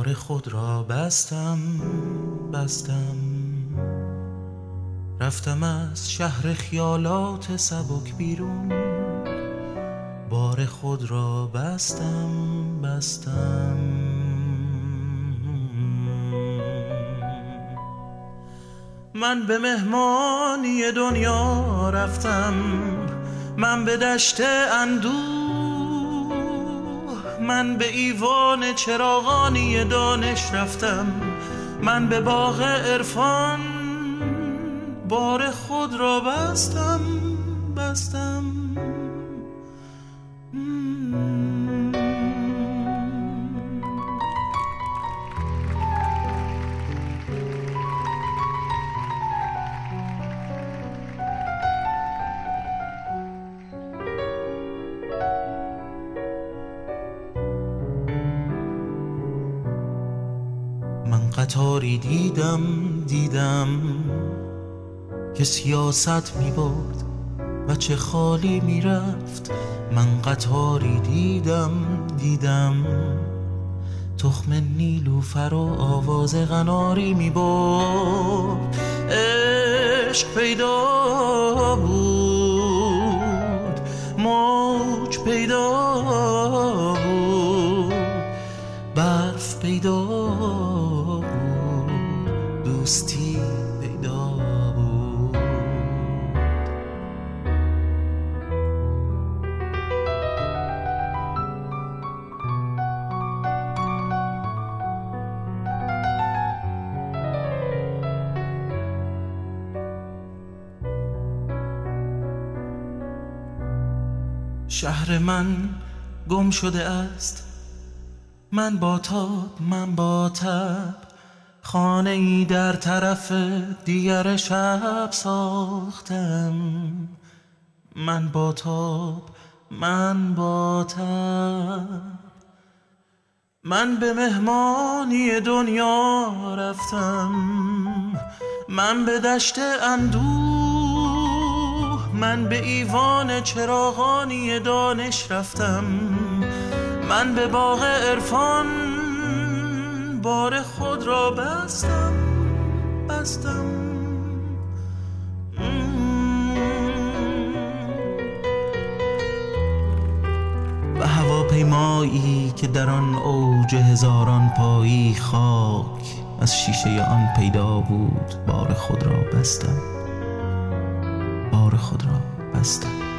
بار خود را بستم بستم. رفتم از شهر خیالات سبک بیرون. بار خود را بستم بستم. من به مهمانی دنیا رفتم. من به دشت اندوه من به ایوان چراغانی دانش رفتم. من به باغ عرفان بار خود را بستم بستم. من قطاری دیدم دیدم که سیاست می برد و چه خالی می رفت من قطاری دیدم دیدم تخم نیلوفر و آواز غناری می برد عشق پیدا بود موج پیدا بود برف پیدا دوستی پیدا بود. شهر من گم شده است. من با تاب من با تب. خانه ای در طرف دیگر شب ساختم. من با تاب من با تب. من به مهمانی دنیا رفتم. من به دشت اندوه من به ایوان چراغانی دانش رفتم. من به باغ عرفان بار خود را بستم بستم. و هواپیمایی که در آن اوج هزاران پایی خاک از شیشه آن پیدا بود بار خود را بستم. بار خود را بستم.